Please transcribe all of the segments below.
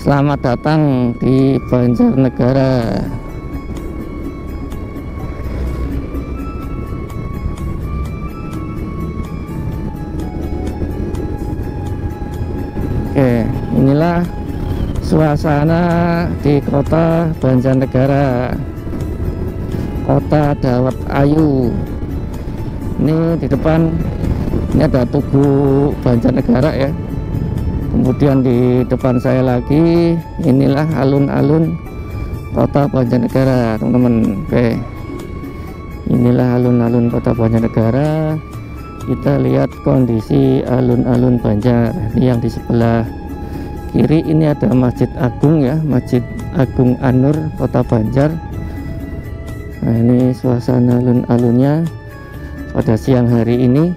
Selamat datang di Banjarnegara. Oke, inilah suasana di kota Banjarnegara. Kota Dawet Ayu. Ini di depan ini ada Tugu Banjarnegara ya. Kemudian di depan saya lagi inilah alun-alun kota Banjarnegara, teman-teman. Oke. Inilah alun-alun kota Banjarnegara kita lihat kondisi alun-alun Banjar ini yang di sebelah kiri ini ada Masjid Agung ya Masjid Agung Anur Kota Banjar nah ini suasana alun-alunnya pada siang hari ini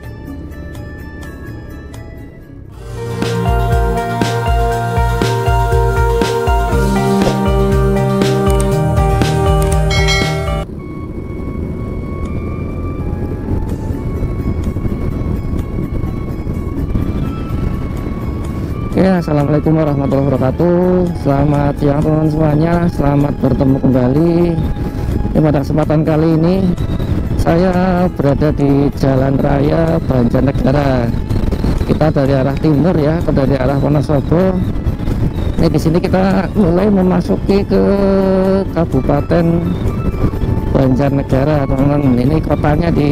assalamualaikum warahmatullahi wabarakatuh. Selamat siang teman-teman semuanya. Selamat bertemu kembali. Ya, pada kesempatan kali ini saya berada di Jalan Raya Banjarnegara. Kita dari arah timur ya, dari arah Wonosobo. Ini di sini kita mulai memasuki ke Kabupaten Banjarnegara, teman-teman. Ini kotanya di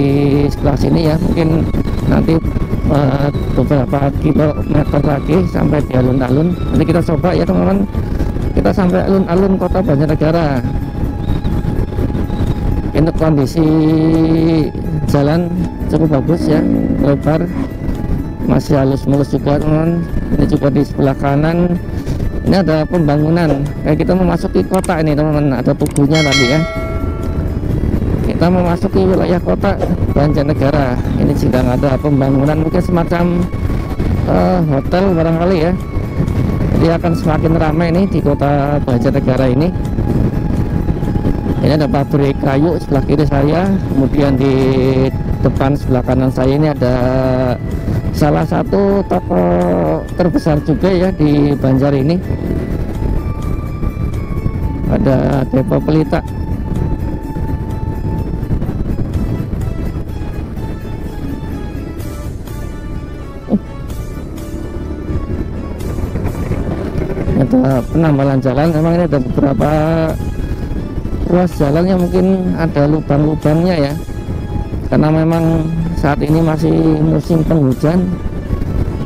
sebelah sini ya. Mungkin nanti uh, beberapa kilometer lagi sampai di alun-alun. Nanti kita coba ya teman-teman. Kita sampai alun-alun kota Banjarnegara. Ini kondisi jalan cukup bagus ya lebar. Masih halus mulus juga teman ini juga di sebelah kanan. Ini ada pembangunan. Kayak kita memasuki kota ini teman-teman. Ada tubuhnya tadi ya. Kita memasuki wilayah kota Banjarnegara ini sedang ada pembangunan mungkin semacam uh, hotel barangkali ya. Jadi akan semakin ramai ini di kota Banjarnegara ini. Ini ada pabrik kayu sebelah kiri saya kemudian di depan sebelah kanan saya ini ada salah satu toko terbesar juga ya di Banjar ini. Ada depo pelita ada penambalan jalan. Memang ini ada beberapa ruas jalan yang mungkin ada lubang-lubangnya ya. Karena memang saat ini masih musim penghujan.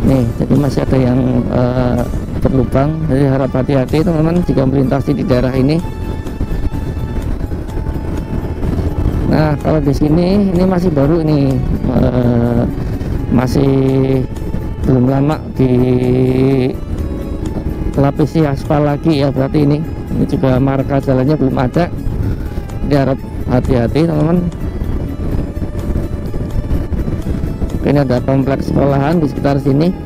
Nih jadi masih ada yang uh, berlubang. Jadi harap hati-hati teman-teman jika melintasi di daerah ini. Nah kalau di sini ini masih baru ini uh, masih belum lama di lapisi aspal lagi ya berarti ini. Ini juga marka jalannya belum ada. Ini hati-hati teman-teman. Ini ada kompleks sekolahan di sekitar sini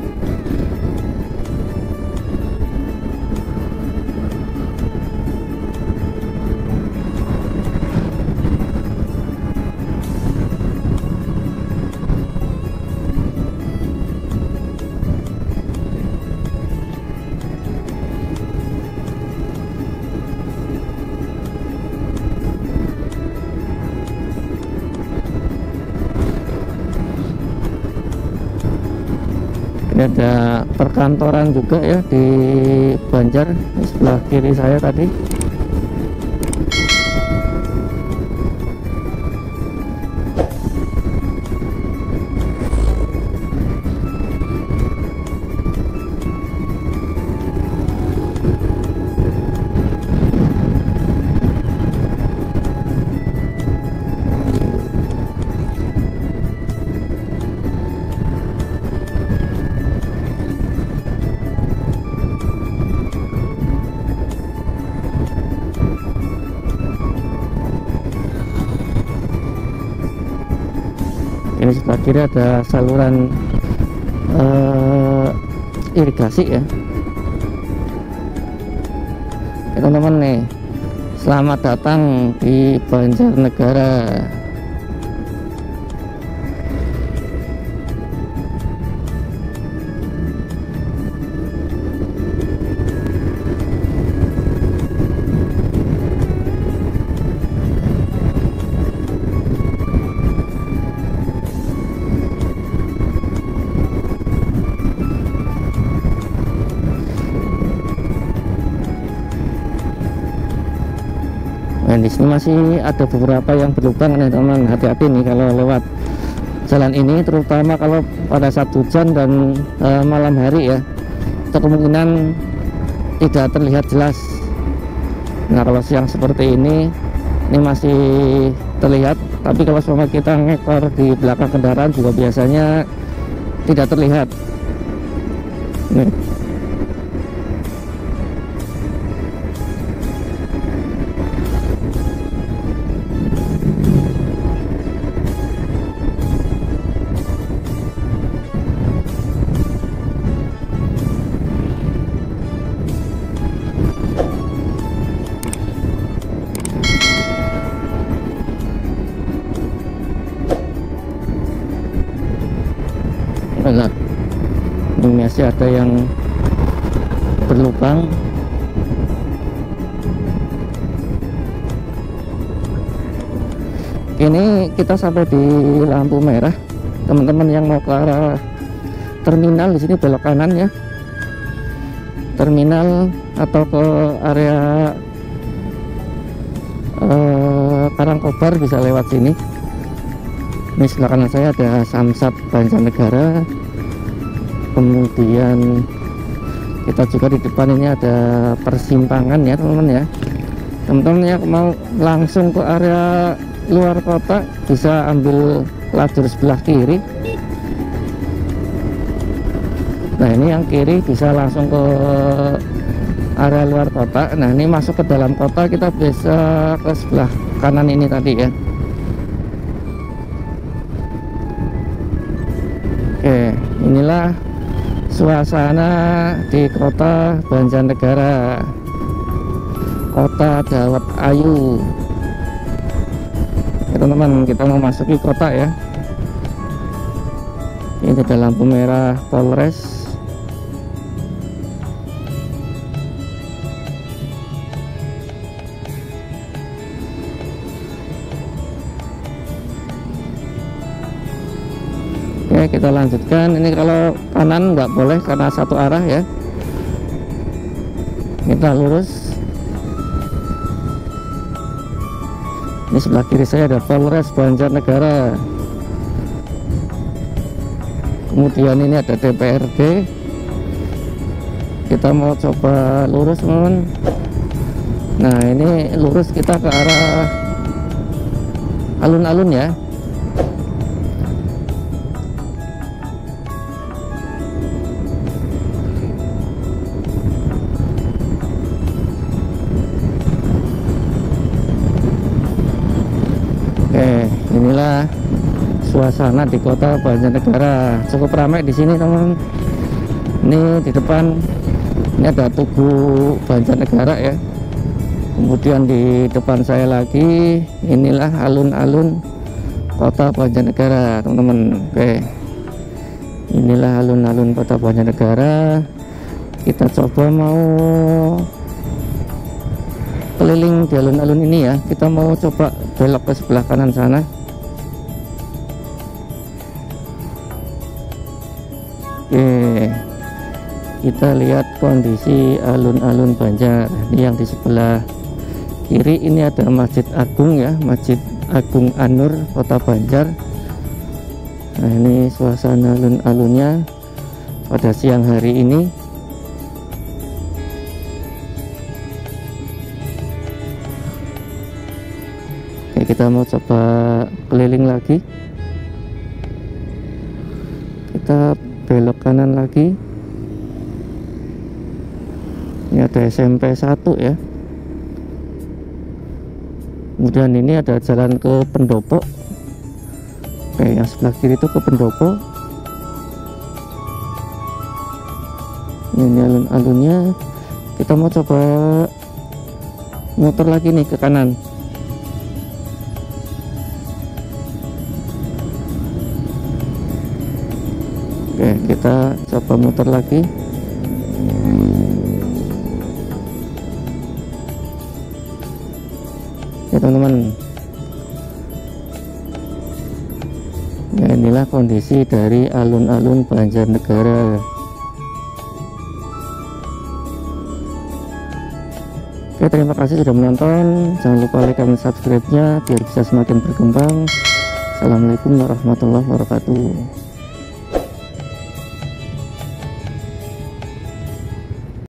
ada perkantoran juga ya di Banjar sebelah kiri saya tadi ini sebelah kiri ada saluran uh, irigasi ya. Teman-teman nih selamat datang di Banjarnegara nah di sini masih ada beberapa yang berlubang nih teman hati-hati nih kalau lewat jalan ini terutama kalau pada saat hujan dan e, malam hari ya. Kemungkinan tidak terlihat jelas. Nah kalau siang seperti ini ini masih terlihat. Tapi kalau selama kita ngekor di belakang kendaraan juga biasanya tidak terlihat. Nih enggak ini masih ada yang berlubang. Ini kita sampai di lampu merah. Teman-teman yang mau ke arah terminal di sini belok kanan ya. Terminal atau ke area eh, Karangkobar bisa lewat sini. Ini sebelah kanan saya ada Samsat Banjarnegara kemudian kita juga di depan ini ada persimpangan ya teman-teman ya. Teman-teman yang mau langsung ke area luar kota bisa ambil lajur sebelah kiri. Nah ini yang kiri bisa langsung ke area luar kota. Nah ini masuk ke dalam kota kita bisa ke sebelah kanan ini tadi ya. Oke, inilah suasana di kota Banjarnegara. Kota Dawat Ayu. Ya, teman-teman, kita mau masuki kota ya. Ini ada lampu merah Polres kita lanjutkan. Ini kalau kanan nggak boleh karena satu arah ya. Kita lurus. Ini sebelah kiri saya ada Polres Banjarnegara. Kemudian ini ada DPRD kita mau coba lurus teman nah ini lurus kita ke arah alun-alun ya suasana di kota Banjarnegara. Cukup ramai di sini teman ini di depan ini ada tugu Banjarnegara ya. Kemudian di depan saya lagi inilah alun-alun kota Banjarnegara teman-teman. Oke. Inilah alun-alun kota Banjarnegara. Kita coba mau keliling di alun-alun ini ya. Kita mau coba belok ke sebelah kanan sana kita lihat kondisi alun-alun Banjar. Ini yang di sebelah kiri ini ada Masjid Agung ya Masjid Agung Anur Kota Banjar. Nah ini suasana alun-alunnya pada siang hari ini. Oke, kita mau coba keliling lagi. Kita belok kanan lagi ini ada SMP 1 ya. Kemudian ini ada jalan ke pendopo. Oke yang sebelah kiri itu ke pendopo. Ini alun-alunnya kita mau coba muter lagi nih ke kanan. Oke kita coba muter lagi inilah kondisi dari alun-alun Banjarnegara. Oke terima kasih sudah menonton. Jangan lupa like dan subscribe nya biar bisa semakin berkembang. Assalamualaikum warahmatullahi wabarakatuh